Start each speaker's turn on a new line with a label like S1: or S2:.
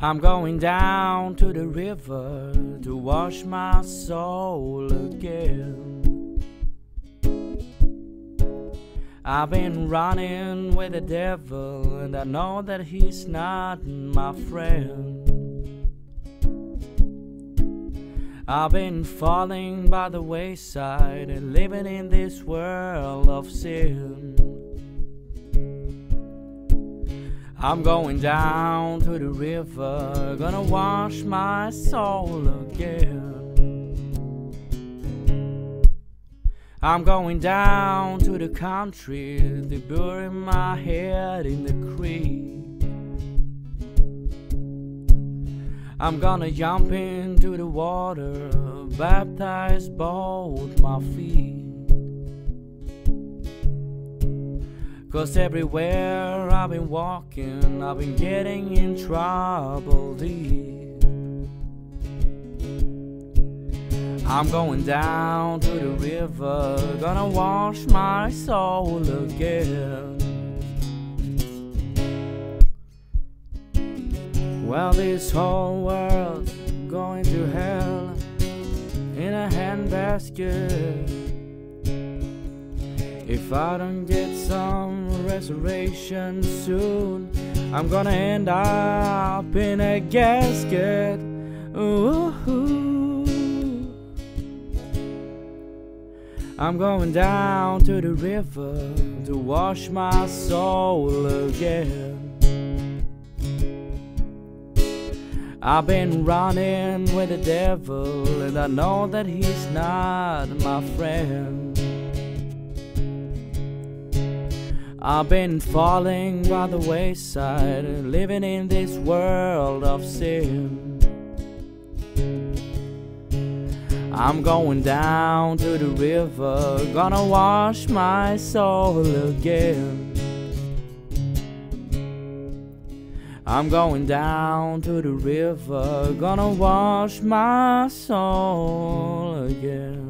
S1: I'm going down to the river to wash my soul again. I've been running with the devil, and I know that he's not my friend. I've been falling by the wayside and living in this world of sin. I'm going down to the river, gonna wash my soul again. I'm going down to the country to bury my head in the creek. I'm gonna jump into the water, baptize both my feet. Cause everywhere I've been walking, I've been getting in trouble deep. I'm going down to the river, gonna wash my soul again. Well, this whole world's going to hell in a handbasket. If I don't get some restoration soon, I'm gonna end up in a gasket. Ooh. I'm going down to the river to wash my soul again. I've been running with the devil, and I know that he's not my friend. I've been falling by the wayside, living in this world of sin. I'm going down to the river, gonna wash my soul again. I'm going down to the river, gonna wash my soul again.